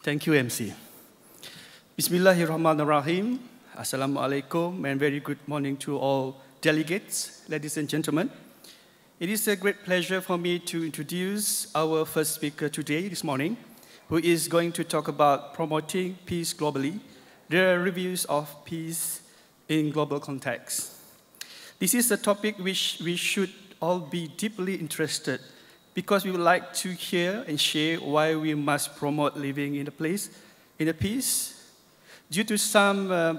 Thank you, MC. Bismillahirrahmanirrahim. Assalamu alaikum and very good morning to all delegates, ladies and gentlemen. It is a great pleasure for me to introduce our first speaker today, this morning, who is going to talk about promoting peace globally, the reviews of peace in global context. This is a topic which we should all be deeply interested because we would like to hear and share why we must promote living in a place, in a peace, due to some uh,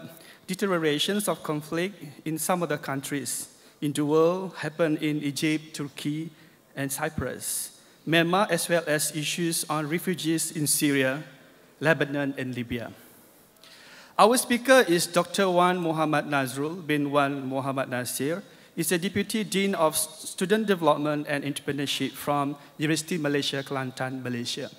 deteriorations of conflict in some other countries in the world happen in Egypt, Turkey, and Cyprus, Myanmar, as well as issues on refugees in Syria, Lebanon, and Libya. Our speaker is Dr. Wan Muhammad Nazdrol bin Wan Muhammad Nasir. He's a Deputy Dean of Student Development and Entrepreneurship from University Malaysia, Kelantan, Malaysia.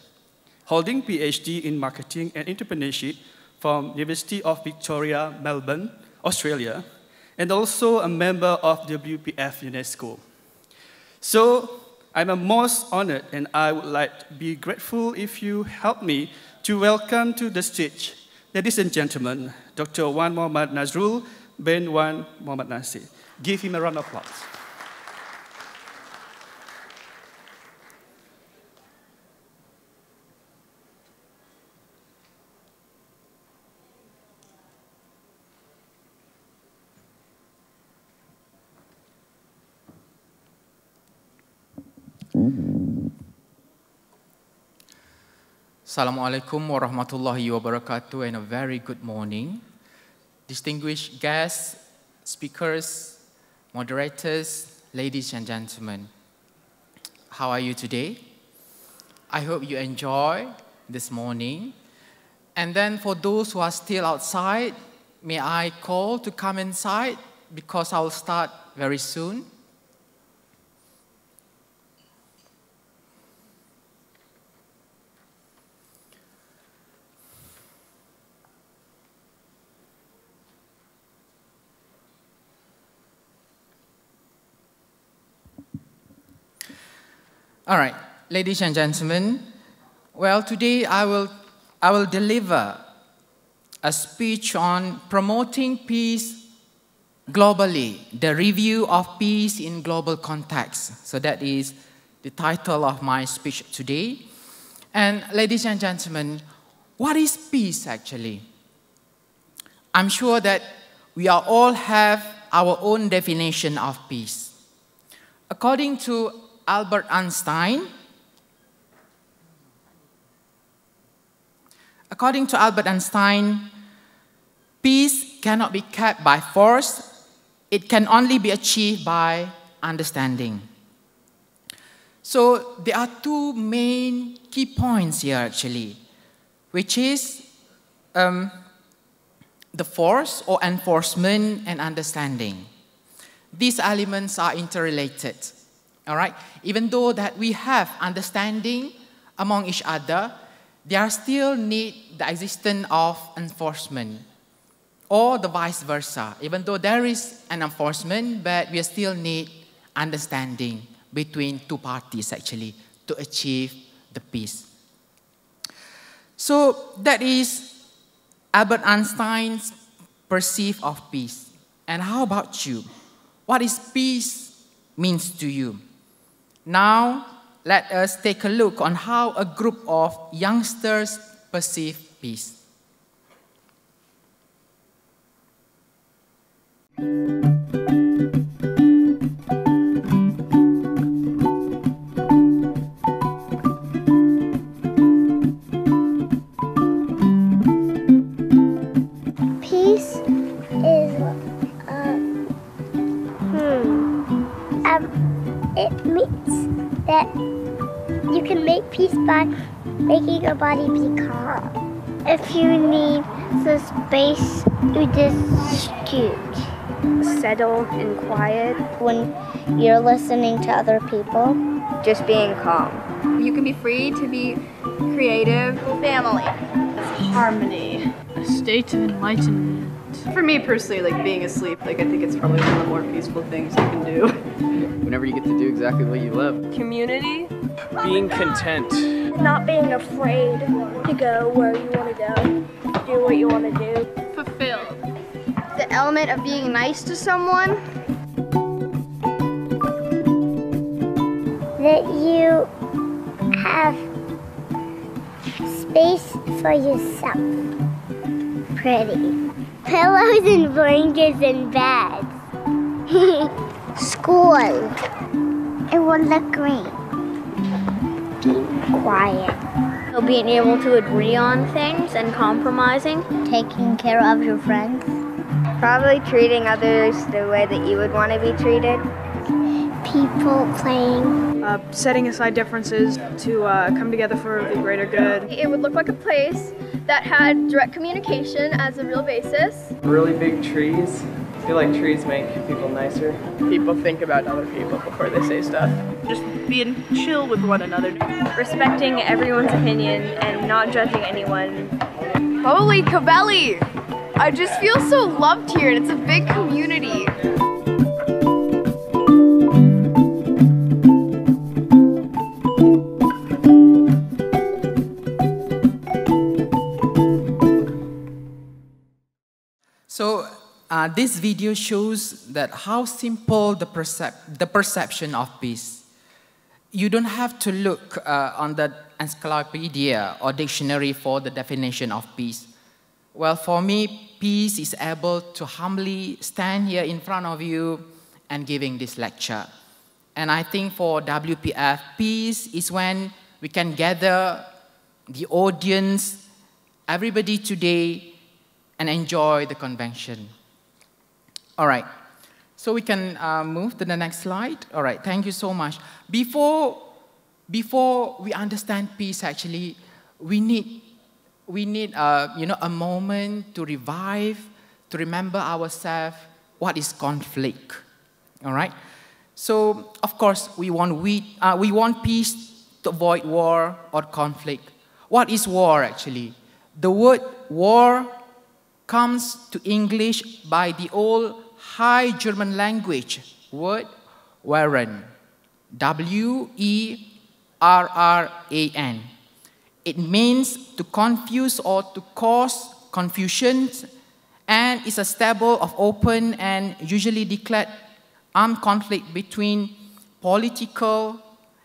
Holding PhD in Marketing and Entrepreneurship from University of Victoria, Melbourne, Australia, and also a member of WPF UNESCO. So I'm most honored and I would like to be grateful if you help me to welcome to the stage, ladies and gentlemen, Dr. Wan Muhammad Nazdrol bin Wan Muhammad Nasir. Give him a round of applause. Assalamualaikum warahmatullahi wabarakatuh and a very good morning. Distinguished guests, speakers, moderators, ladies and gentlemen. How are you today? I hope you enjoy this morning. And then for those who are still outside, may I call to come inside because I will start very soon. All right, ladies and gentlemen, well, today I will, I will deliver a speech on promoting peace globally, the review of peace in global context. So that is the title of my speech today. And ladies and gentlemen, what is peace actually? I'm sure that we all have our own definition of peace. According to Albert Einstein, according to Albert Einstein, peace cannot be kept by force, it can only be achieved by understanding. So there are two main key points here actually, which is um, the force or enforcement and understanding. These elements are interrelated. All right? Even though that we have understanding among each other, there still need the existence of enforcement or the vice versa. Even though there is an enforcement, but we still need understanding between two parties actually to achieve the peace. So that is Albert Einstein's perceive of peace. And how about you? What is peace means to you? Now, let us take a look on how a group of youngsters perceive peace. That you can make peace by making your body be calm. If you need the space, you just scoot. settle and quiet, When you're listening to other people, just being calm. You can be free to be creative. Family. harmony, a state of enlightenment. For me personally, like being asleep, like I think it's probably one of the more peaceful things you can do. whenever you get to do exactly what you love. community Being content. Not being afraid to go where you want to go, do what you want to do. Fulfilled. The element of being nice to someone. That you have space for yourself. Pretty. Pillows and blankets and beds. School. It will look great. Being quiet. Being able to agree on things and compromising. Taking care of your friends. Probably treating others the way that you would want to be treated. People playing. Uh, setting aside differences to uh, come together for the greater good. It would look like a place that had direct communication as a real basis. Really big trees. I feel like trees make people nicer. People think about other people before they say stuff. Just being chill with one another. Respecting everyone's opinion and not judging anyone. Probably Cabelli. I just feel so loved here and it's a big community. Uh, this video shows that how simple the, percep- the perception of peace. You don't have to look uh, on the encyclopedia or dictionary for the definition of peace. Well, for me, peace is able to humbly stand here in front of you and giving this lecture. And I think for WPF, peace is when we can gather the audience, everybody today, and enjoy the convention. All right, so we can uh, move to the next slide. All right, thank you so much. Before, before we understand peace, actually, we need, we need uh, you know, a moment to revive, to remember ourselves what is conflict. All right? So, of course, we want, we, uh, we want peace to avoid war or conflict. What is war, actually? The word war comes to English by the old High German language word Wehrran. W E R R A N. It means to confuse or to cause confusion and is a stable of open and usually declared armed conflict between political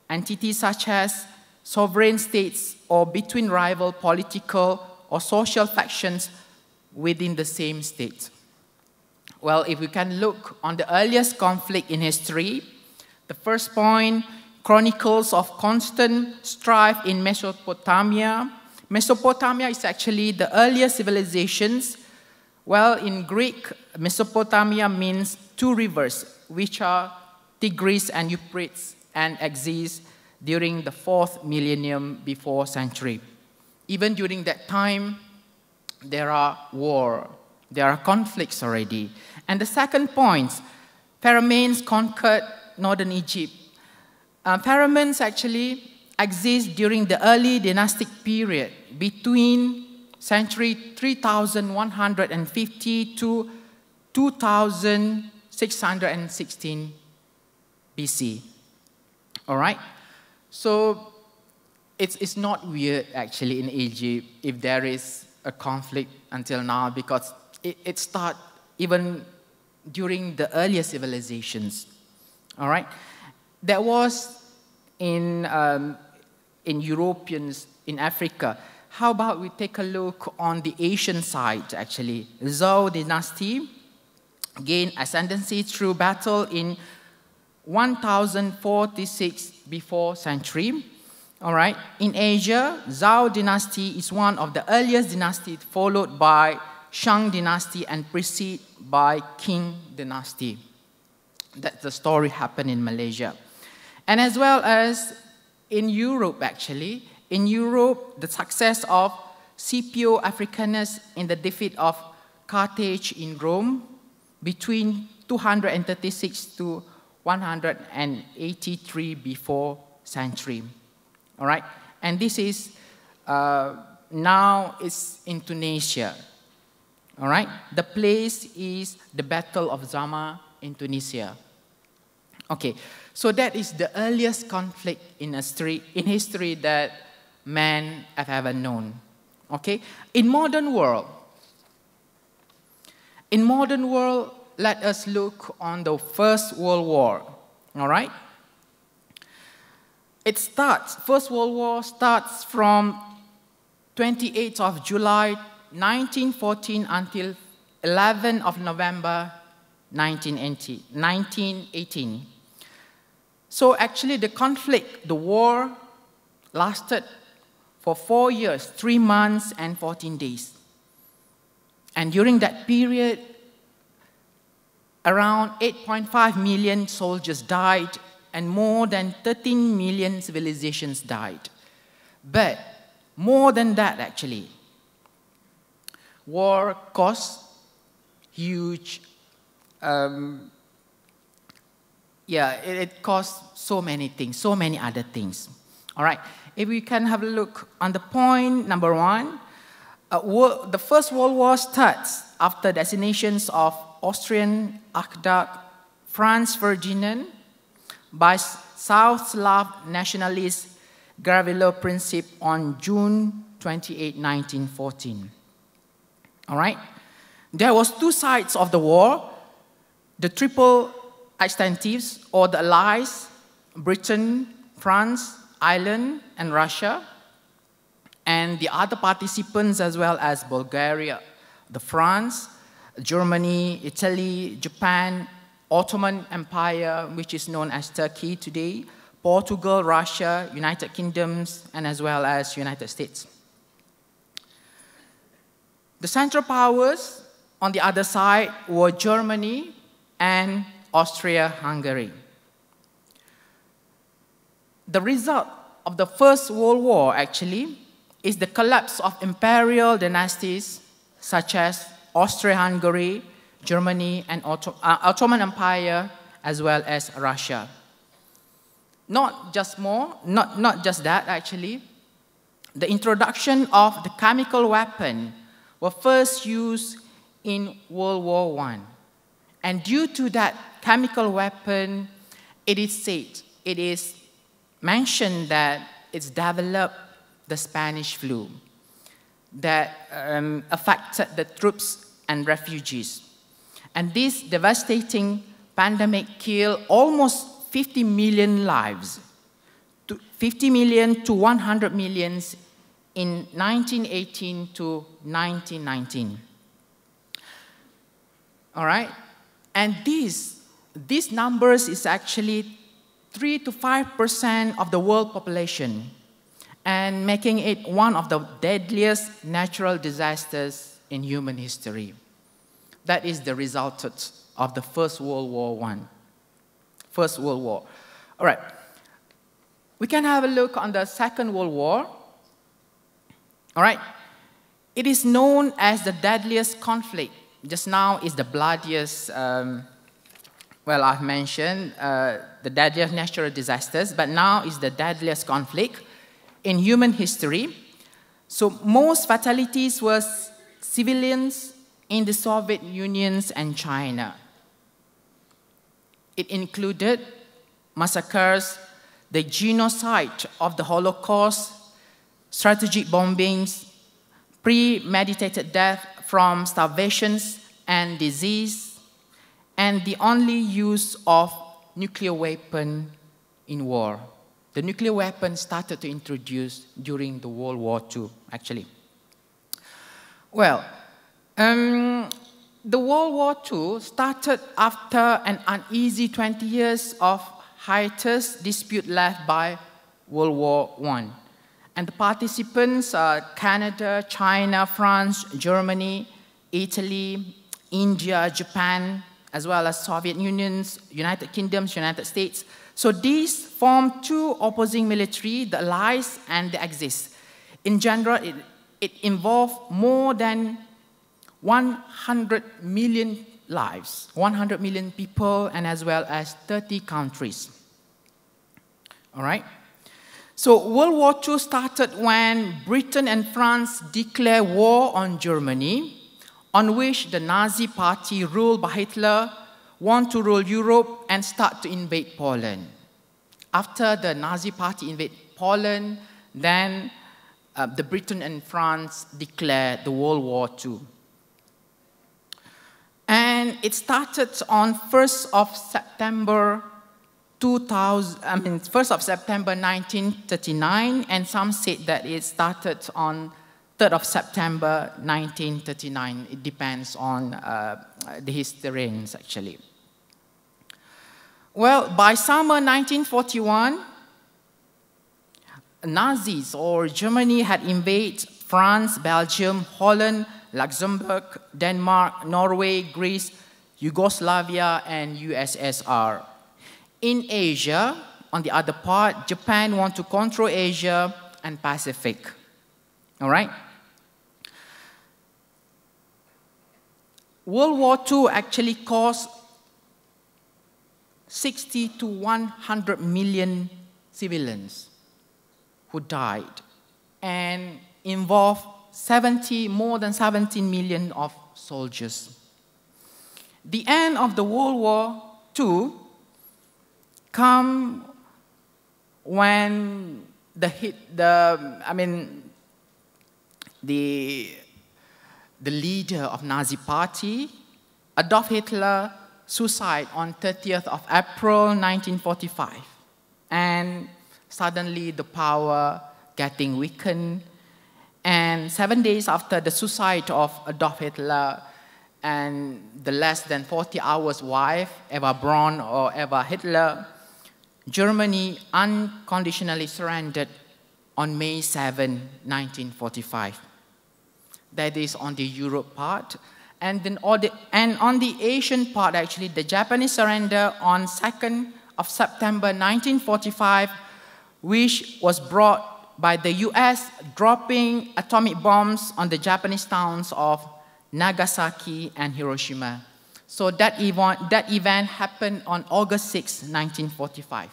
entities such as sovereign states or between rival political or social factions within the same state. Well, if we can look on the earliest conflict in history, the first point chronicles of constant strife in Mesopotamia. Mesopotamia is actually the earliest civilizations. Well, in Greek, Mesopotamia means two rivers, which are Tigris and Euphrates, and exist during the fourth millennium before century. Even during that time, there are war, there are conflicts already. And the second point, Pharaoh Menes conquered northern Egypt. Uh, actually exist during the early dynastic period between century 3150 to 2616 BC. All right? So it's, it's not weird actually in Egypt if there is a conflict until now because it, it even during the earlier civilizations. All right? There was in, um, in Europeans, in Africa. How about we take a look on the Asian side, actually? Zhou dynasty gained ascendancy through battle in 1046 before century. All right. In Asia, Zhou dynasty is one of the earliest dynasties, followed by Shang dynasty and preceded by Qing dynasty. That's the story happened in Malaysia. And as well as in Europe, actually, in Europe, the success of Scipio Africanus in the defeat of Carthage in Rome between 236 to 183 before century. All right, and this is uh, now it's in Tunisia. All right, the place is the Battle of Zama in Tunisia. Okay, so that is the earliest conflict in history, in history that man have ever known. Okay, in modern world, in modern world, let us look on the First World War. All right. It starts. First World War starts from 28th of July 1914 until 11th of November 1918. So actually the conflict, the war lasted for four years, three months and 14 days. And during that period, around 8.5 million soldiers died and more than 13 million civilizations died. But more than that, actually, war caused huge, um, yeah, it, it so many things, so many other things. All right, if we can have a look on the point number one, uh, war, the First World War starts after the assassinations of Austrian Archduke Franz Ferdinand by South Slav nationalist Gavrilo Princip on June 28, 1914. All right? There was two sides of the war. The triple extentives, or the allies, Britain, France, Ireland, and Russia, and the other participants as well as Bulgaria, the France, Germany, Italy, Japan, Ottoman Empire, which is known as Turkey today, Portugal, Russia, United Kingdoms, and as well as United States. The Central Powers on the other side were Germany and Austria-Hungary. The result of the First World War, actually, is the collapse of imperial dynasties such as Austria-Hungary, Germany, and Otto uh, Ottoman Empire, as well as Russia. Not just more, not, not just that actually, the introduction of the chemical weapon was first used in World War I. And due to that chemical weapon, it is said, it is mentioned that it's developed the Spanish flu that um, affected the troops and refugees. And this devastating pandemic killed almost 50 million lives, 50 million to 100 millions in 1918 to 1919. All right? And these, these numbers is actually 3 to 5% of the world population and making it one of the deadliest natural disasters in human history. That is the result of the First World War One. First World War. All right. We can have a look on the Second World War. All right. It is known as the deadliest conflict. Just now is the bloodiest, um, well, I've mentioned uh, the deadliest natural disasters, but now is the deadliest conflict in human history. So most fatalities were civilians in the Soviet Union and China. It included massacres, the genocide of the Holocaust, strategic bombings, premeditated death from starvation and disease, and the only use of nuclear weapon in war. The nuclear weapon started to introduce during the World War II, actually. Well, um, the World War II started after an uneasy 20 years of hiatus dispute left by World War I. And the participants are Canada, China, France, Germany, Italy, India, Japan, as well as Soviet Unions, United Kingdoms, United States. So these form two opposing military, the Allies and the Axis. In general, it, it involved more than 100 million lives, 100 million people, and as well as 30 countries. All right? So World War II started when Britain and France declared war on Germany, on which the Nazi party ruled by Hitler want to rule Europe and start to invade Poland. After the Nazi party invade Poland, then uh, the Britain and France declared the World War II. And it started on 1st of September 2000, I mean, 1st of September 1939, and some said that it started on 3rd of September 1939. It depends on uh, the historians, actually. Well, by summer 1941, Nazis or Germany had invaded France, Belgium, Holland, Luxembourg, Denmark, Norway, Greece, Yugoslavia, and USSR. In Asia, on the other part, Japan want to control Asia and Pacific. All right? World War II actually caused 60 to 100 million civilians who died and involved 70, more than 17 million of soldiers. The end of the World War II come when the hit, the, I mean, the, the leader of Nazi party, Adolf Hitler, suicide on 30th of April 1945. And suddenly the power getting weakened. And seven days after the suicide of Adolf Hitler and the less than 40 hours wife, Eva Braun or Eva Hitler, Germany unconditionally surrendered on May 7, 1945. That is on the Europe part. And, then the, and on the Asian part, actually, the Japanese surrender on 2nd of September 1945, which was brought by the US dropping atomic bombs on the Japanese towns of Nagasaki and Hiroshima. So that event, that event happened on August 6, 1945.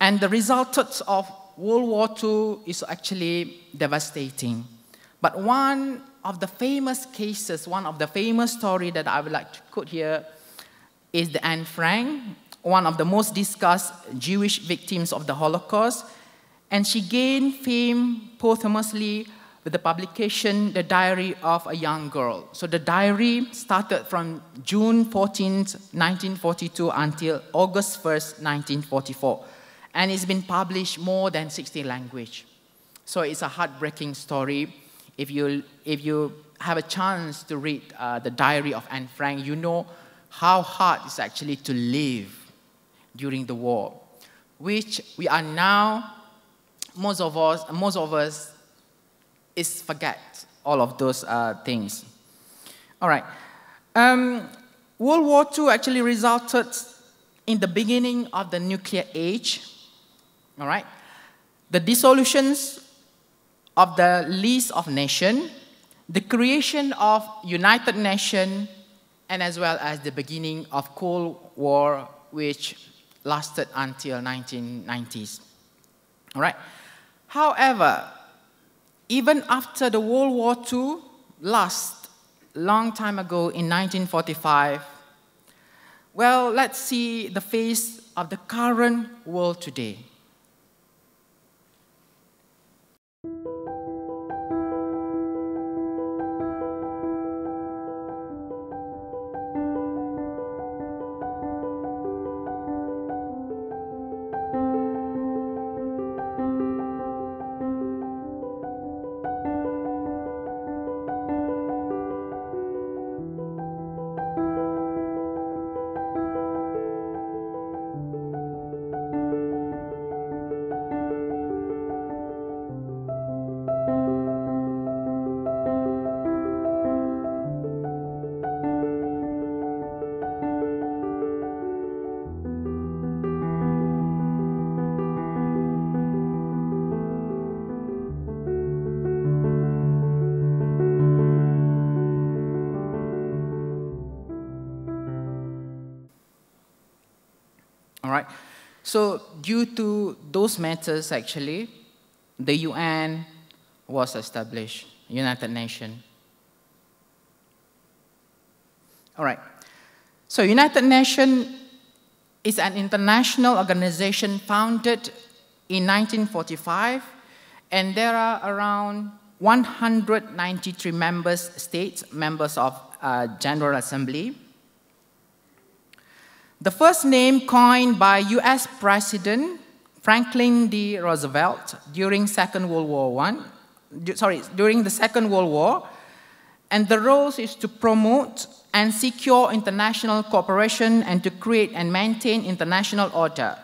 And the results of World War II is actually devastating. But one of the famous cases, one of the famous story that I would like to quote here is the Anne Frank, one of the most discussed Jewish victims of the Holocaust. And she gained fame posthumously with the publication, The Diary of a Young Girl. So the diary started from June 14, 1942 until August 1, 1944. And it's been published more than 60 languages. So it's a heartbreaking story. If you, if you have a chance to read uh, the diary of Anne Frank, you know how hard it's actually to live during the war, which we are now, most of us, most of us is forget all of those uh, things. All right. Um, World War II actually resulted in the beginning of the nuclear age. All right. The dissolutions of the League of Nations, the creation of United Nations, and as well as the beginning of Cold War, which lasted until 1990s. All right. However, even after the World War II last long time ago in 1945, well, let's see the face of the current world today. Those matters, actually, the UN was established, United Nations. All right. So United Nations is an international organization founded in 1945, and there are around 193 members states, members of uh, General Assembly. The first name coined by US President Franklin D. Roosevelt during Second World War I, sorry, during the Second World War, and the role is to promote and secure international cooperation and to create and maintain international order.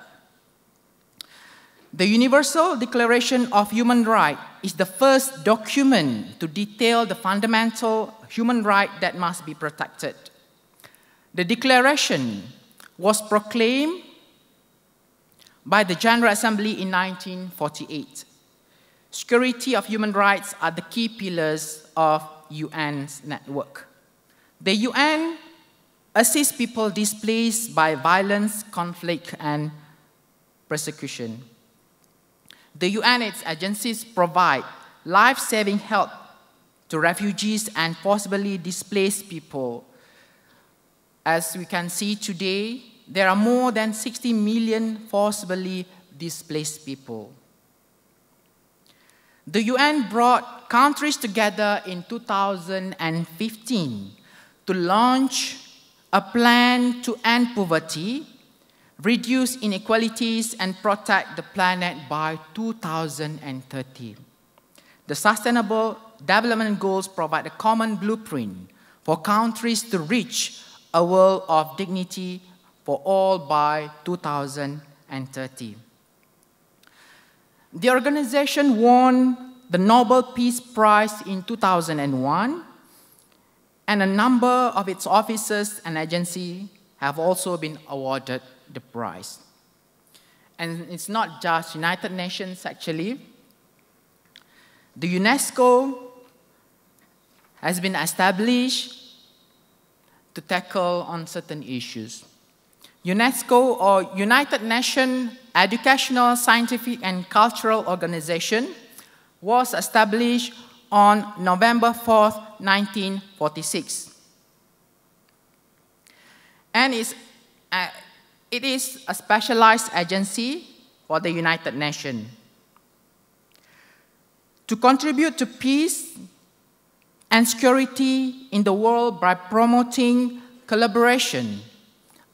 The Universal Declaration of Human Rights is the first document to detail the fundamental human right that must be protected. The declaration was proclaimed by the General Assembly in 1948. Security of human rights are the key pillars of UN's network. The UN assists people displaced by violence, conflict, and persecution. The UN and its agencies provide life-saving help to refugees and forcibly displaced people. As we can see today, there are more than 60 million forcibly displaced people. The UN brought countries together in 2015 to launch a plan to end poverty, reduce inequalities, and protect the planet by 2030. The Sustainable Development Goals provide a common blueprint for countries to reach a world of dignity for all by 2030. The organization won the Nobel Peace Prize in 2001, and a number of its officers and agencies have also been awarded the prize. And it's not just United Nations, actually. The UNESCO has been established to tackle on certain issues. UNESCO or United Nations Educational, Scientific and Cultural Organization was established on November 4, 1946. And it's, uh, it is a specialized agency for the United Nations. To contribute to peace and security in the world by promoting collaboration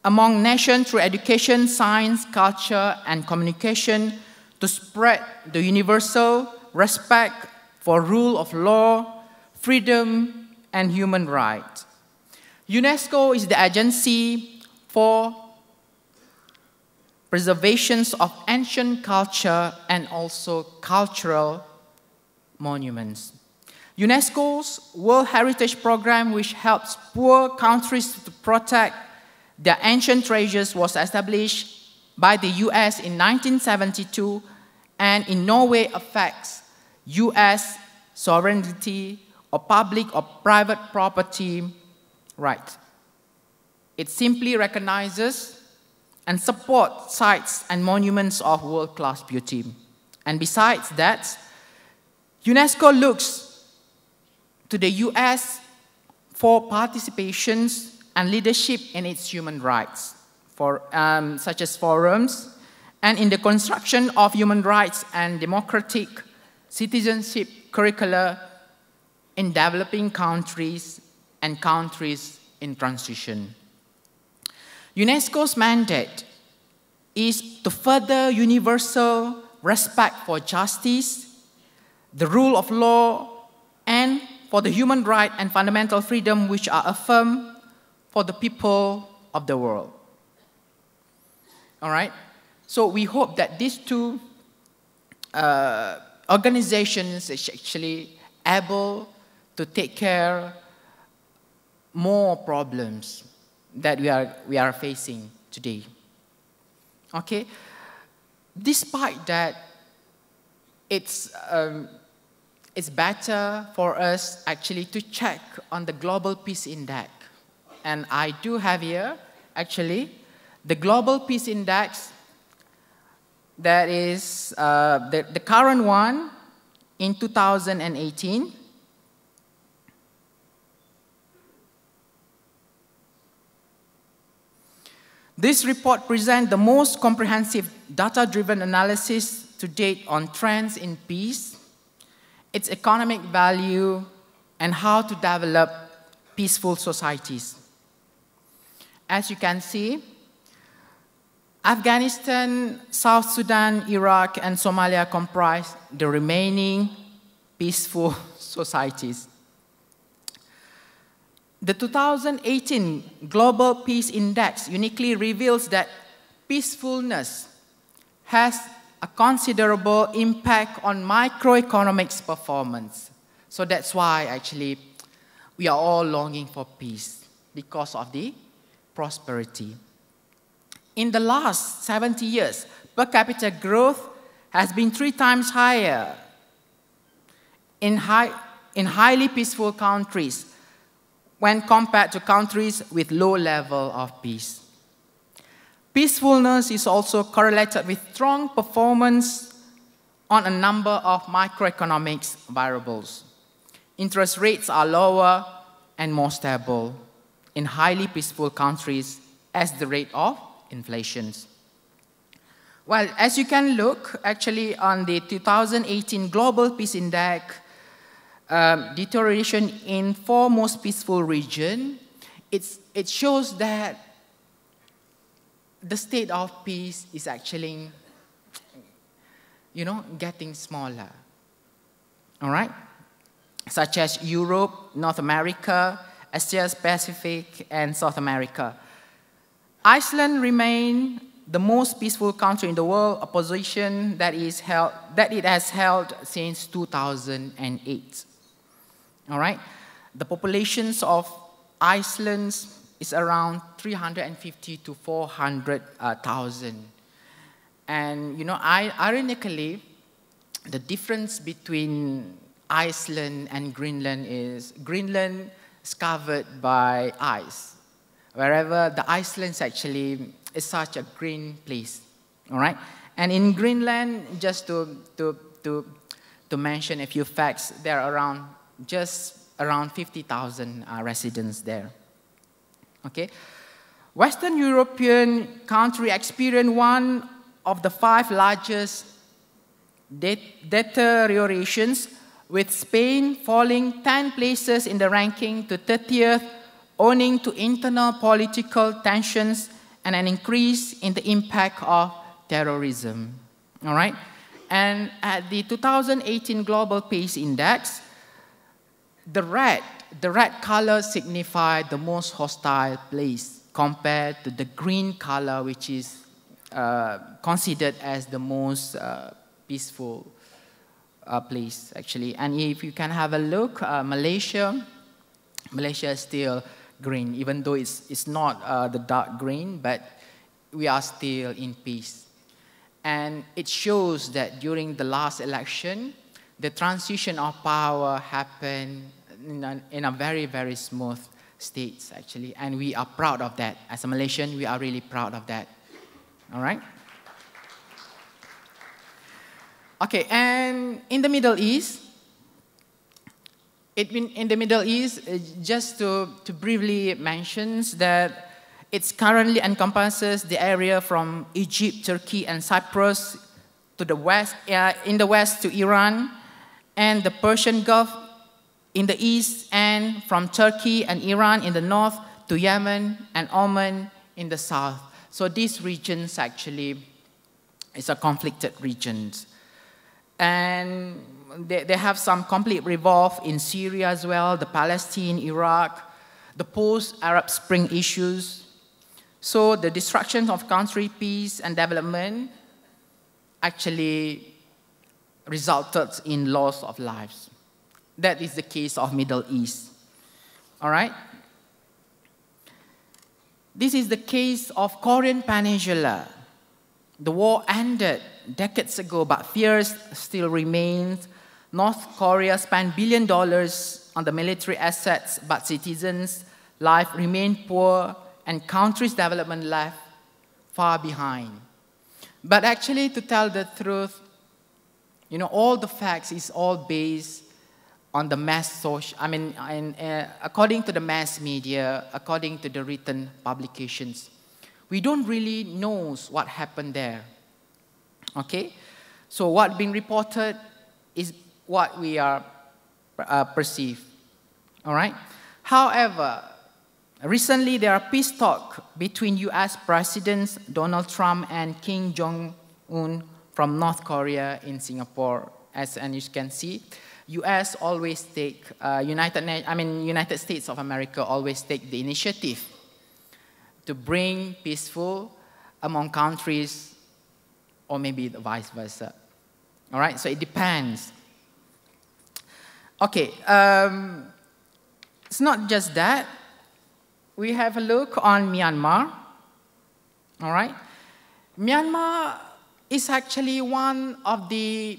among nations through education, science, culture, and communication to spread the universal respect for rule of law, freedom, and human rights. UNESCO is the agency for preservations of ancient culture and also cultural monuments. UNESCO's World Heritage Program, which helps poor countries to protect the ancient treasures was established by the US in 1972 and in no way affects US sovereignty or public or private property rights. It simply recognizes and supports sites and monuments of world-class beauty. And besides that, UNESCO looks to the US for participations and leadership in its human rights, for, um, such as forums, and in the construction of human rights and democratic citizenship curricula in developing countries and countries in transition. UNESCO's mandate is to further universal respect for justice, the rule of law, and for the human right and fundamental freedom which are affirmed for the people of the world. All right? So we hope that these two uh, organizations is actually able to take care more problems that we are, we are facing today. Okay? Despite that, it's, um, it's better for us actually to check on the Global Peace Index and I do have here, actually, the Global Peace Index that is uh, the, the current one in 2018. This report presents the most comprehensive data-driven analysis to date on trends in peace, its economic value, and how to develop peaceful societies. As you can see, Afghanistan, South Sudan, Iraq, and Somalia comprise the remaining peaceful societies. The 2018 Global Peace Index uniquely reveals that peacefulness has a considerable impact on microeconomics performance. So that's why actually we are all longing for peace because of the prosperity. In the last 70 years, per capita growth has been three times higher in, high, in highly peaceful countries when compared to countries with low level of peace. Peacefulness is also correlated with strong performance on a number of microeconomics variables. Interest rates are lower and more stable in highly peaceful countries as the rate of inflation. Well, as you can look actually on the 2018 Global Peace Index, um, deterioration in four most peaceful regions, it shows that the state of peace is actually, you know, getting smaller. All right? Such as Europe, North America, Asia Pacific, and South America. Iceland remains the most peaceful country in the world, a position that, is held, that it has held since 2008. All right? The populations of Iceland is around 350 to 400,000. Uh, and, you know, I, ironically, the difference between Iceland and Greenland is Greenland is covered by ice, wherever the Iceland actually is such a green place, all right? And in Greenland, just to, to, to, to mention a few facts, there are around just around 50,000 uh, residents there. Okay? Western European country experienced one of the five largest deteriorations, with Spain falling 10 places in the ranking to 30th, owing to internal political tensions and an increase in the impact of terrorism. All right? And at the 2018 Global Peace Index, the red, the red color signifies the most hostile place compared to the green color, which is uh, considered as the most uh, peaceful place, actually. And if you can have a look, uh, Malaysia, Malaysia is still green, even though it's, it's not uh, the dark green, but we are still in peace. And it shows that during the last election, the transition of power happened in a, in a very, very smooth state, actually. And we are proud of that. As a Malaysian, we are really proud of that. All right? Okay, and in the Middle East, it, in the Middle East, uh, just to, to briefly mention that it currently encompasses the area from Egypt, Turkey, and Cyprus to the west, uh, in the west to Iran, and the Persian Gulf in the east, and from Turkey and Iran in the north to Yemen and Oman in the south. So these regions actually is a conflicted regions. And they, they have some complete revolve in Syria as well, the Palestine, Iraq, the post-Arab Spring issues. So the destruction of country peace and development actually resulted in loss of lives. That is the case of Middle East. All right? This is the case of Korean Peninsula. The war ended decades ago, but fears still remain. North Korea spent billion dollars on the military assets, but citizens' life remained poor and country's development left far behind. But actually, to tell the truth, you know, all the facts is all based on the mass social, I mean, in, uh, according to the mass media, according to the written publications, we don't really know what happened there. Okay? So what being reported is what we are uh, perceive. All right? However, recently there are peace talks between US Presidents Donald Trump and Kim Jong-un from North Korea in Singapore. As and you can see, US always take, uh, United, I mean, United States of America always take the initiative to bring peaceful among countries or maybe the vice versa. All right, so it depends. Okay, um, it's not just that. We have a look on Myanmar. All right, Myanmar is actually one of the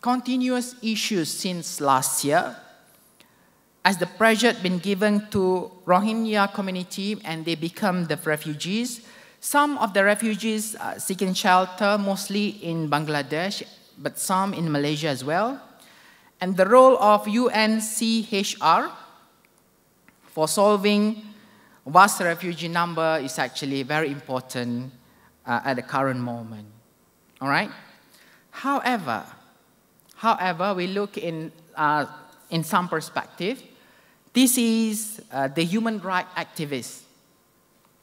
continuous issues since last year as the pressure been given to Rohingya community and they become the refugees. Some of the refugees uh, seeking shelter, mostly in Bangladesh, but some in Malaysia as well. And the role of UNCHR for solving vast refugee number is actually very important uh, at the current moment. All right? However, however, we look in, uh, in some perspective, this is uh, the human rights activist,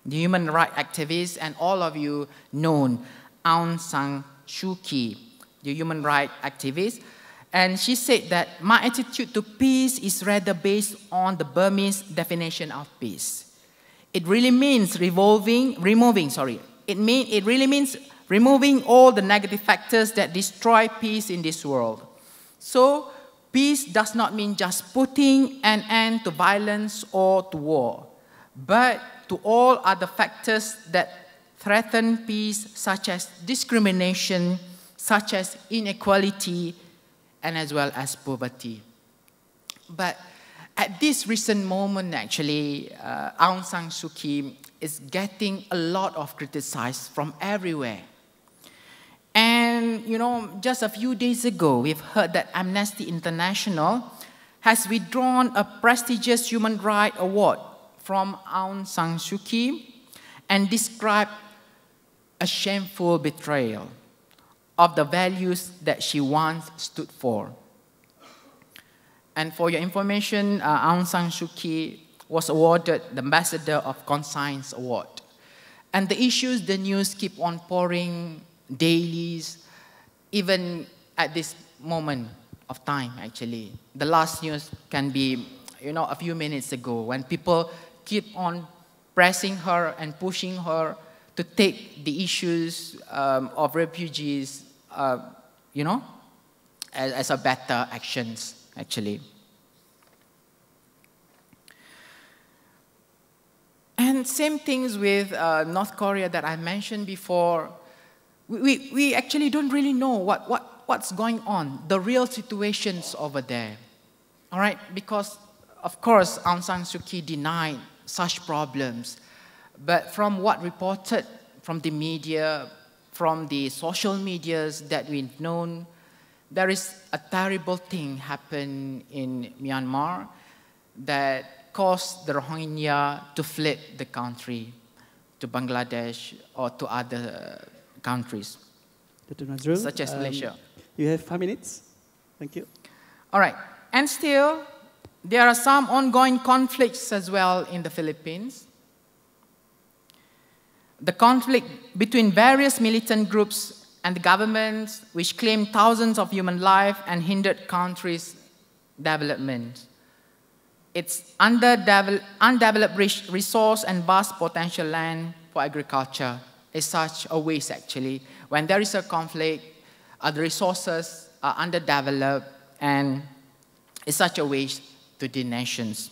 the human rights activist, and all of you know Aung San Suu Kyi, the human rights activist. And she said that my attitude to peace is rather based on the Burmese definition of peace. It really means revolving, removing, sorry. It, mean, it really means removing all the negative factors that destroy peace in this world. So Peace does not mean just putting an end to violence or to war, but to all other factors that threaten peace, such as discrimination, such as inequality, and as well as poverty. But at this recent moment, actually, uh, Aung San Suu Kyi is getting a lot of criticized from everywhere. And, you know, just a few days ago, we've heard that Amnesty International has withdrawn a prestigious human rights award from Aung San Suu Kyi and described a shameful betrayal of the values that she once stood for. And for your information, uh, Aung San Suu Kyi was awarded the Ambassador of Conscience Award. And the issues, the news keep on pouring dailies, even at this moment of time, actually. The last news can be, you know, a few minutes ago when people keep on pressing her and pushing her to take the issues um, of refugees, uh, you know, as, as a better actions, actually. And same things with uh, North Korea that I mentioned before we, we actually don't really know what, what, what's going on, the real situations over there. All right, because of course Aung San Suu Kyi denied such problems, but from what reported from the media, from the social medias that we've known, there is a terrible thing happened in Myanmar that caused the Rohingya to flee the country to Bangladesh or to other countries, Nazdrol, such as um, Malaysia. You have five minutes. Thank you. All right. And still, there are some ongoing conflicts as well in the Philippines. The conflict between various militant groups and the governments, which claim thousands of human lives and hindered countries' development. It's undeveloped resource and vast potential land for agriculture is such a waste, actually. When there is a conflict, uh, the resources are underdeveloped, and it's such a waste to the nations.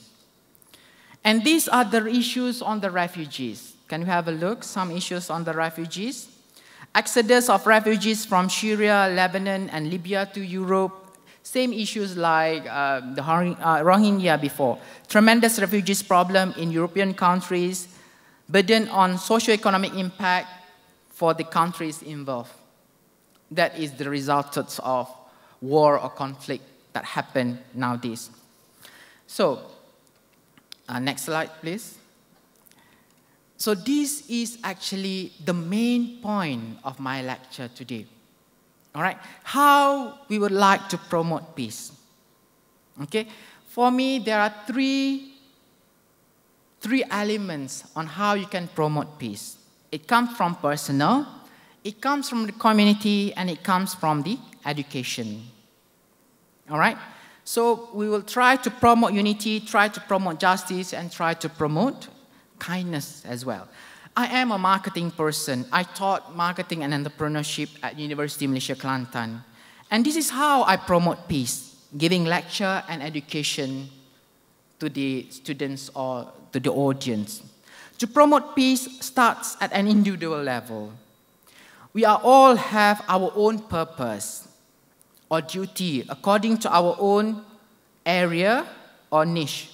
And these are the issues on the refugees. Can we have a look? Some issues on the refugees. Exodus of refugees from Syria, Lebanon, and Libya to Europe. Same issues like uh, the Rohingya before. Tremendous refugees problem in European countries burden on socio-economic impact for the countries involved. That is the result of war or conflict that happen nowadays. So, uh, next slide, please. So this is actually the main point of my lecture today. All right, how we would like to promote peace. Okay, for me, there are three, three elements on how you can promote peace. It comes from personal, it comes from the community, and it comes from the education. All right? So we will try to promote unity, try to promote justice, and try to promote kindness as well. I am a marketing person. I taught marketing and entrepreneurship at University Malaysia Kelantan. And this is how I promote peace giving lecture and education to the students or to the audience. To promote peace starts at an individual level. We all have our own purpose or duty according to our own area or niche.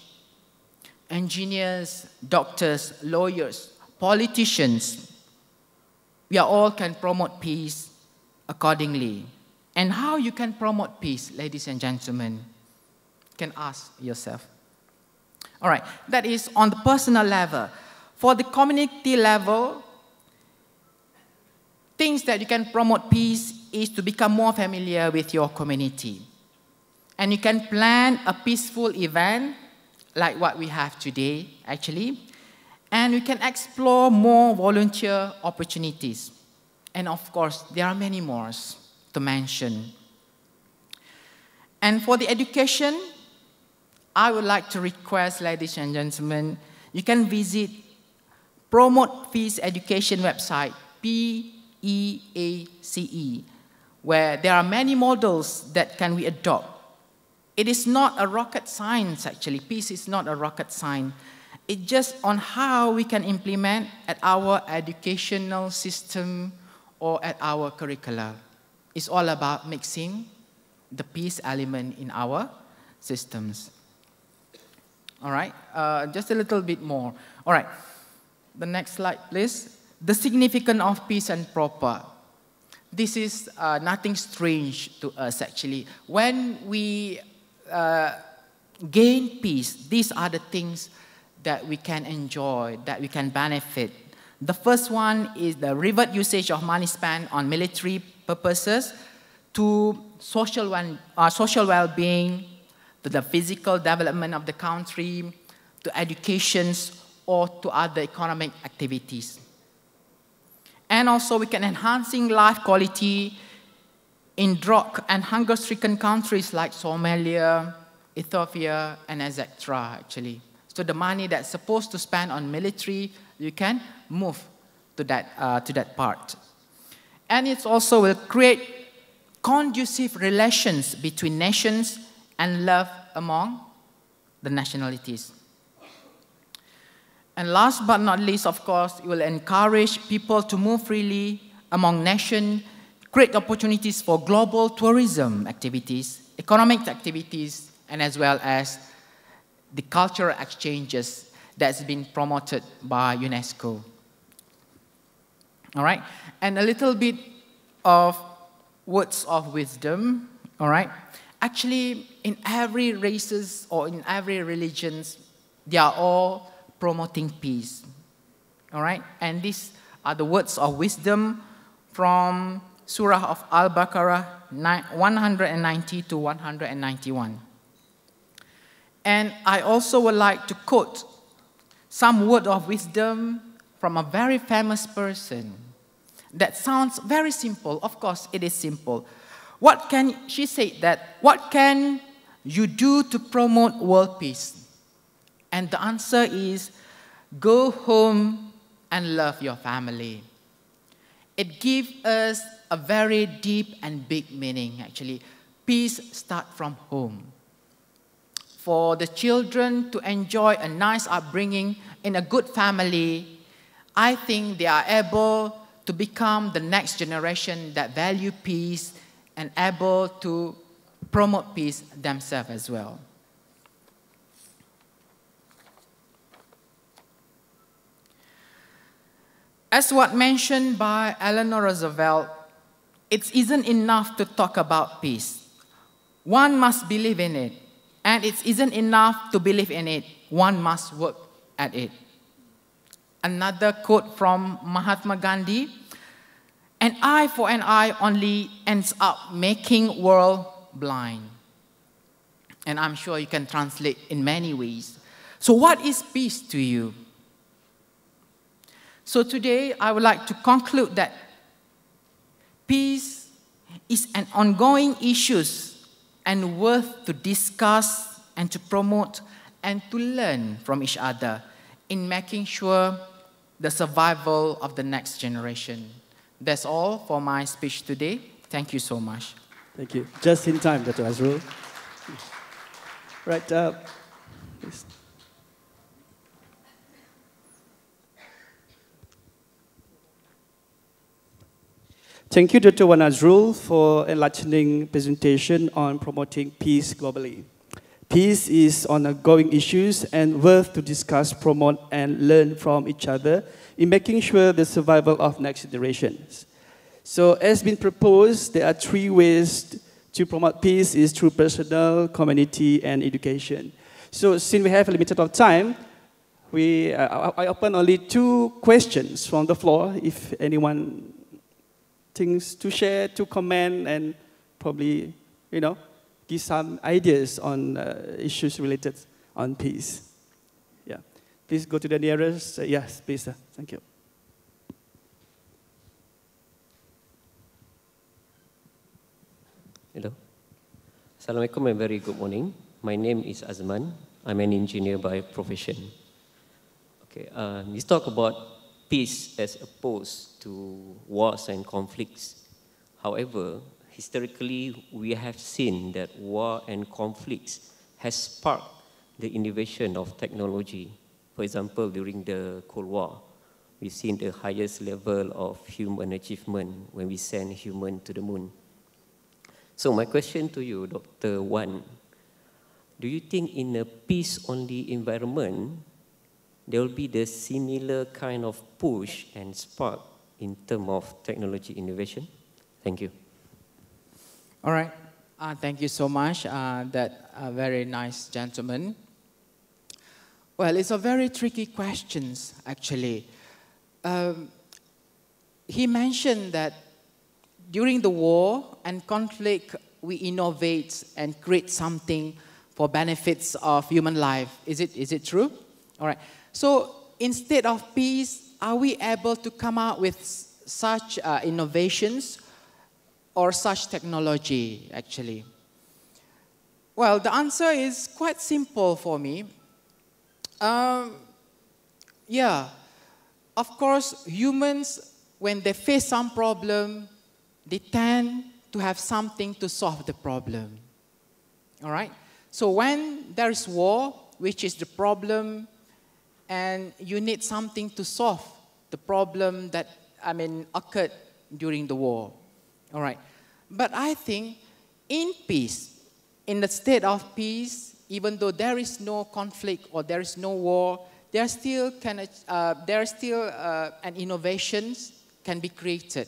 Engineers, doctors, lawyers, politicians, we all can promote peace accordingly. And how you can promote peace, ladies and gentlemen, can ask yourself. All right, that is on the personal level. For the community level, things that you can promote peace is to become more familiar with your community. And you can plan a peaceful event like what we have today, actually. And you can explore more volunteer opportunities. And of course, there are many more to mention. And for the education, I would like to request, ladies and gentlemen, you can visit Promote Peace Education website, P-E-A-C-E, where there are many models that can we adopt. It is not a rocket science, actually. Peace is not a rocket science. It's just on how we can implement at our educational system or at our curricula. It's all about mixing the peace element in our systems. All right, uh, just a little bit more. All right, the next slide, please. The significance of peace and proper. This is uh, nothing strange to us, actually. When we uh, gain peace, these are the things that we can enjoy, that we can benefit. The first one is the revert usage of money spent on military purposes to social, uh, social well-being, to the physical development of the country, to educations, or to other economic activities. And also we can enhancing life quality in drought and hunger-stricken countries like Somalia, Ethiopia, and etc. actually. So the money that's supposed to spend on military, you can move to that, uh, to that part. And it also will create conducive relations between nations and love among the nationalities. And last but not least, of course, it will encourage people to move freely among nations, create opportunities for global tourism activities, economic activities, and as well as the cultural exchanges that's been promoted by UNESCO. All right, and a little bit of words of wisdom, all right? Actually, in every races or in every religions, they are all promoting peace, all right? And these are the words of wisdom from Surah of Al-Baqarah 190 to 191. And I also would like to quote some word of wisdom from a very famous person that sounds very simple. Of course, it is simple. What can, she said that, what can you do to promote world peace? And the answer is, go home and love your family. It gives us a very deep and big meaning, actually. Peace starts from home. For the children to enjoy a nice upbringing in a good family, I think they are able to become the next generation that value peace and able to promote peace themselves as well. As what mentioned by Eleanor Roosevelt, it isn't enough to talk about peace. One must believe in it. And it isn't enough to believe in it. One must work at it. another quote from Mahatma Gandhi, an eye for an eye only ends up making world blind. And I'm sure you can translate in many ways. So what is peace to you? So today I would like to conclude that peace is an ongoing issue and worth to discuss and to promote and to learn from each other in making sure the survival of the next generation. That's all for my speech today. Thank you so much. Thank you. Just in time, Dr. Nazdrol. Right. Uh. Thank you, Dr. Wan Nazdrol, for enlightening presentation on promoting peace globally. Peace is on ongoing issues and worth to discuss, promote, and learn from each other in making sure the survival of next generations. So as been proposed, there are three ways to promote peace is through personal, community, and education. So since we have a limited of time, we, uh, I open only two questions from the floor. If anyone thinks to share, to comment, and probably, you know, give some ideas on uh, issues related on peace. Yeah. Please go to the nearest. Uh, yes, please. Uh, thank you. Hello. Assalamualaikum and very good morning. My name is Azman. I'm an engineer by profession. Okay, uh, let's talk about peace as opposed to wars and conflicts. However, historically, we have seen that war and conflicts has sparked the innovation of technology. For example, during the Cold War, we've seen the highest level of human achievement when we sent human to the moon. So my question to you, Dr. Wan, do you think in a peace-only environment, there will be the similar kind of push and spark in terms of technology innovation? Thank you. All right. Uh, thank you so much. Uh, that uh, very nice gentleman. Well, it's a very tricky question, actually. Um, he mentioned that during the war and conflict, we innovate and create something for benefits of human life. Is it, is it true? All right. So instead of peace, are we able to come out with such uh, innovations or such technology, actually? Well, the answer is quite simple for me. Um, yeah, of course, humans, when they face some problem, they tend to have something to solve the problem. All right? So when there is war, which is the problem, and you need something to solve the problem that, I mean, occurred during the war. All right. But I think in peace, in the state of peace, even though there is no conflict or there is no war, there still can uh, there still uh, an innovations can be created,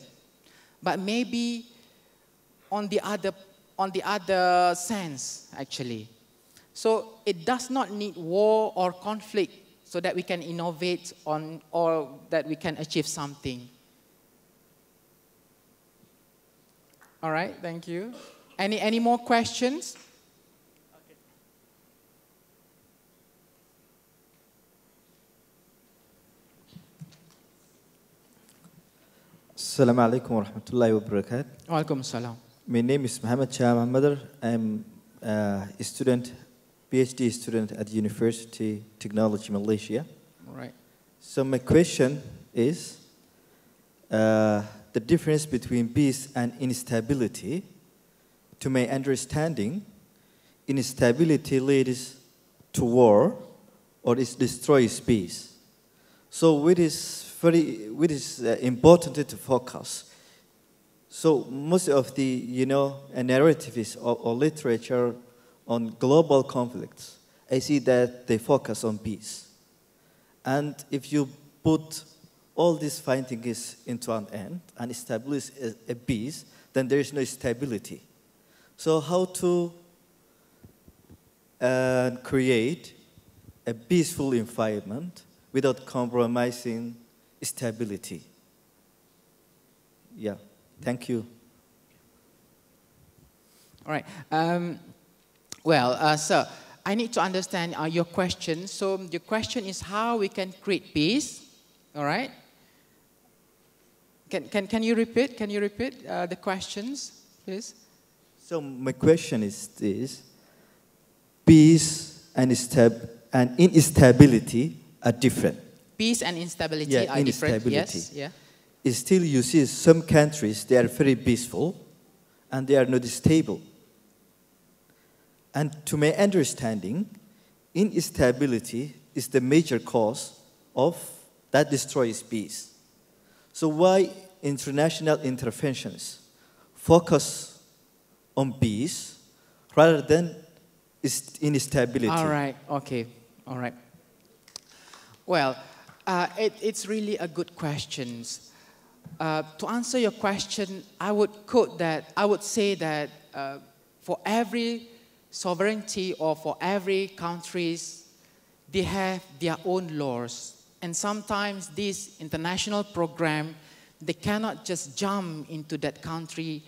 but maybe on the other on the other sense actually. So it does not need war or conflict so that we can innovate on or that we can achieve something. All right, thank you. Any, any more questions? Assalamu alaikum wa rahmatullahi wa barakatuh. Walaikum salam. My name is Muhammad Shah Muhammad. I'm a student, PhD student at University Technology Malaysia. All right. So my question is, uh, the difference between peace and instability. To my understanding, instability leads to war or it destroys peace. So it is very, it is uh, important to focus. So most of the, you know, narratives or, or literature on global conflicts, I see that they focus on peace. And if you put all this finding is into an end and establish a, a peace, then there is no stability. So how to uh, create a peaceful environment without compromising stability. Yeah, thank you. All right. Um, well, uh, sir, I need to understand uh, your question. So your question is how we can create peace, all right? Can, can, can you repeat? Can you repeat uh, the questions, please? So my question is this: peace and, stab- and instability are different. Peace and instability yeah, are instability. different. Yes. Yeah. Is still you see some countries they are very peaceful, and they are not stable. And to my understanding, instability is the major cause of that destroys peace. So why international interventions focus on peace rather than instability? All right. Okay. All right. Well, uh, it, it's really a good question. Uh, to answer your question, I would quote that I would say that uh, for every sovereignty or for every countries, they have their own laws. And sometimes this international program, they cannot just jump into that country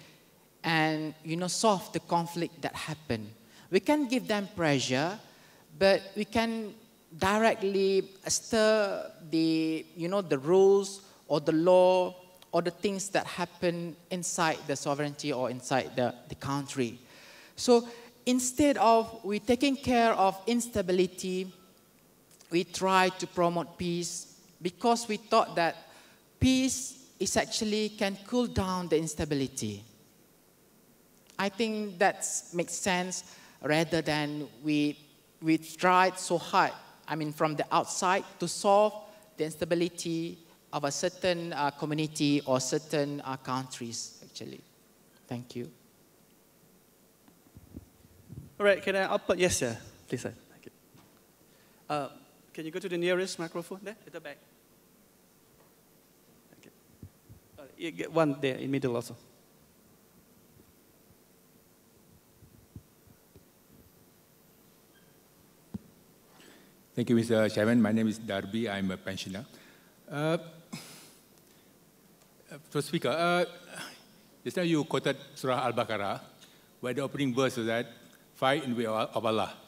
and you know solve the conflict that happened. We can give them pressure, but we can directly stir the you know the rules or the law or the things that happen inside the sovereignty or inside the, the country. So instead of we taking care of instability, we try to promote peace because we thought that peace is actually can cool down the instability. I think that makes sense rather than we, we tried so hard, I mean, from the outside to solve the instability of a certain uh, community or certain uh, countries, actually. Thank you. All right, can I up? Yes, sir. Please, sir. Thank you. Uh, can you go to the nearest microphone there at the back? Thank you. Uh, you get one there in middle also. Thank you, Mr. Chairman. My name is Darby. I'm a pensioner. Uh, so, Speaker, uh, just now you quoted Surah Al-Baqarah, where the opening verse was that fight in the way of Allah.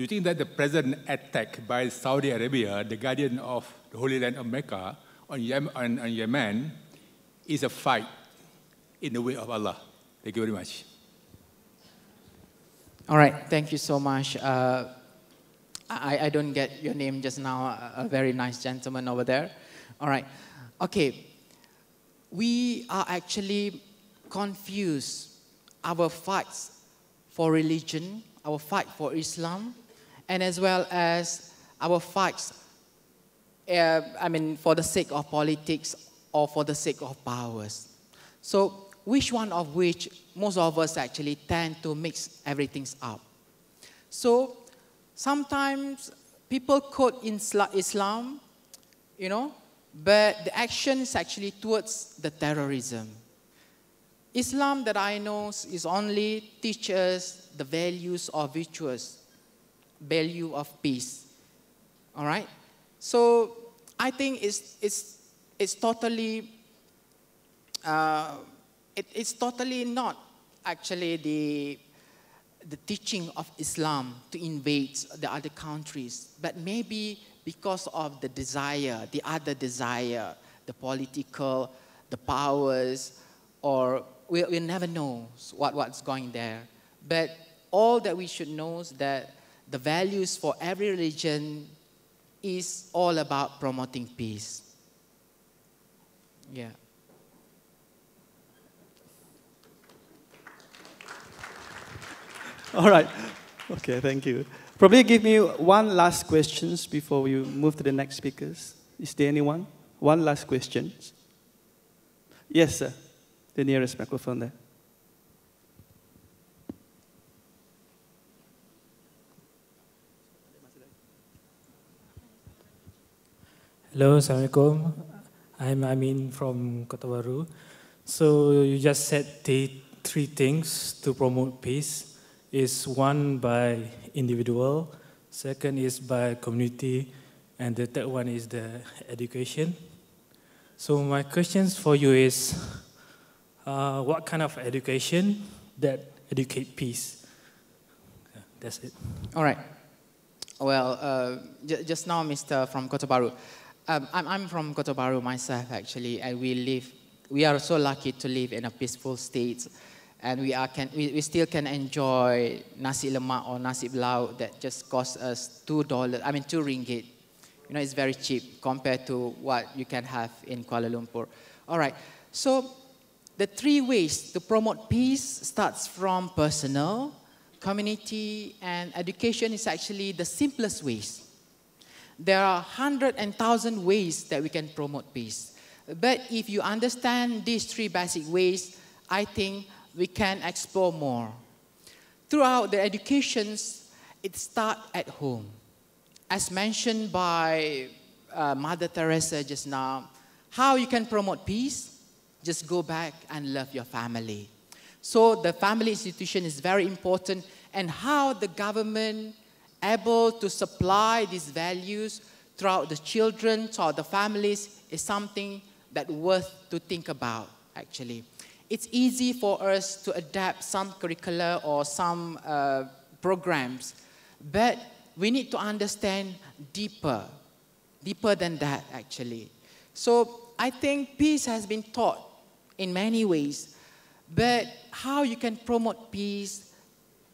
Do you think that the present attack by Saudi Arabia, the guardian of the Holy Land of Mecca, on, Yemen, on, on Yemen, is a fight in the way of Allah? Thank you very much. All right, thank you so much. Uh, I, I don't get your name just now, a very nice gentleman over there. All right, okay. We are actually confused our fights for religion, our fight for Islam, and as well as our fights, uh, I mean, for the sake of politics or for the sake of powers. So, which one of which most of us actually tend to mix everything up. So, sometimes people quote in Islam, you know, but the action is actually towards the terrorism. Islam that I know is only teaches the values of virtuous, value of peace. All right? So I think it's, it's, it's totally, uh, it, it's totally not actually the, the teaching of Islam to invade the other countries, but maybe because of the desire, the other desire, the political, the powers, or we, we never know what, what's going there. But all that we should know is that the values for every religion is all about promoting peace. Yeah. All right. Okay, thank you. Probably give me one last questions before we move to the next speakers. Is there anyone? One last question. Yes, sir the nearest microphone there. Hello, Assalamualaikum. I'm Amin from Kota Bharu. So you just said the three things to promote peace. Is one by individual, second is by community, and the third one is the education. So my questions for you is, uh, what kind of education that educate peace? That's it. All right. Well, uh, just now, Mr. from Kota Bharu, um, I'm, from Kota Bharu myself, actually, and we live, we are so lucky to live in a peaceful state, and we, are can, we, we still can enjoy nasi lemak or nasi berlauk that just cost us two dollars, I mean two ringgit. You know, it's very cheap compared to what you can have in Kuala Lumpur. All right, so the three ways to promote peace starts from personal, community, and education is actually the simplest ways. There are hundred and thousand ways that we can promote peace. But if you understand these three basic ways, I think we can explore more. Throughout the educations, it starts at home. As mentioned by uh, Mother Teresa just now, how you can promote peace? Just go back and love your family. So the family institution is very important and how the government able to supply these values throughout the children, throughout the families is something that worth to think about actually. It's easy for us to adapt some curricula or some uh, programs, but we need to understand deeper, deeper than that actually. So I think peace has been taught in many ways, but how you can promote peace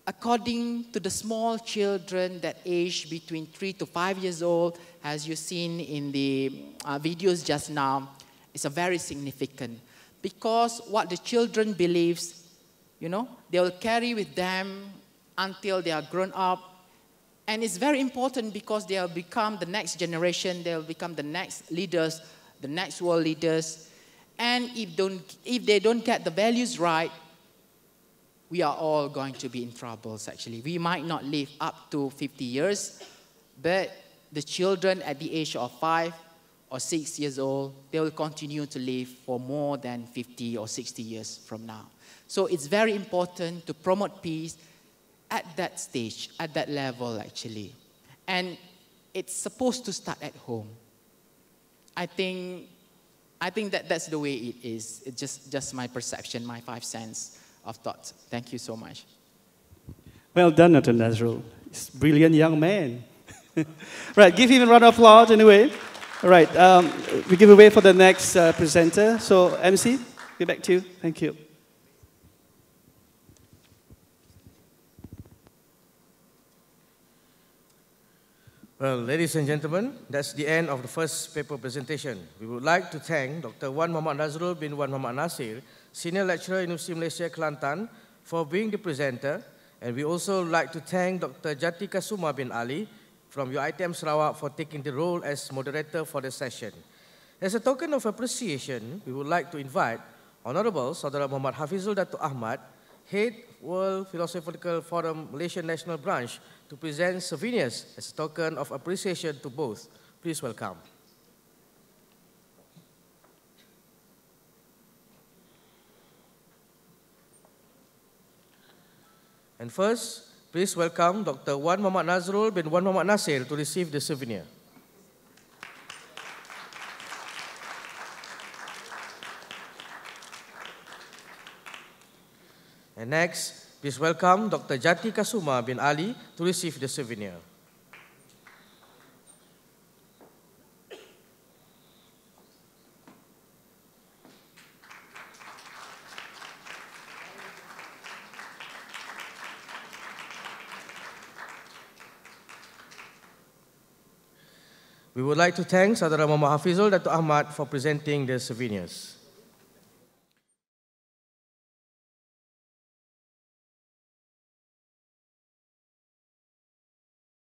according to the small children that age between three to five years old, as you've seen in the uh, videos just now, is a very significant. Because what the children believes, you know, they will carry with them until they are grown up. And it's very important because they will become the next generation, they will become the next leaders, the next world leaders. And if, don't, if they don't get the values right, we are all going to be in troubles actually. We might not live up to 50 years, but the children at the age of five or six years old, they will continue to live for more than 50 or 60 years from now. So it's very important to promote peace at that stage, at that level actually. And it's supposed to start at home. I think I think that that's the way it is. It's just, just my perception, my five cents of thought. Thank you so much. Well done, Dr. Nazdrol. He's a brilliant young man. right, give him a round of applause anyway. All right, um, we give away for the next uh, presenter. So, MC, get back to you. Thank you. Well, ladies and gentlemen, that's the end of the first paper presentation. We would like to thank Dr. Wan Muhammad Nazdrol bin Wan Muhammad Nasir, Senior Lecturer in University Malaysia, Kelantan, for being the presenter. And we also like to thank Dr. Jati Kasuma bin Ali from UITM Sarawak for taking the role as moderator for the session. As a token of appreciation, we would like to invite Honorable Saudara Muhammad Hafizul Dato Ahmad, Head World Philosophical Forum Malaysian National Branch to present souvenirs as a token of appreciation to both. Please welcome. And first, please welcome Dr. Wan Muhammad Nazdrol bin Wan Muhammad Nasir to receive the souvenir. And next, Please welcome Dr. Jati Kasuma bin Ali to receive the souvenir. We would like to thank Saudara Muhammad Hafizul Dato Ahmad for presenting the souvenirs.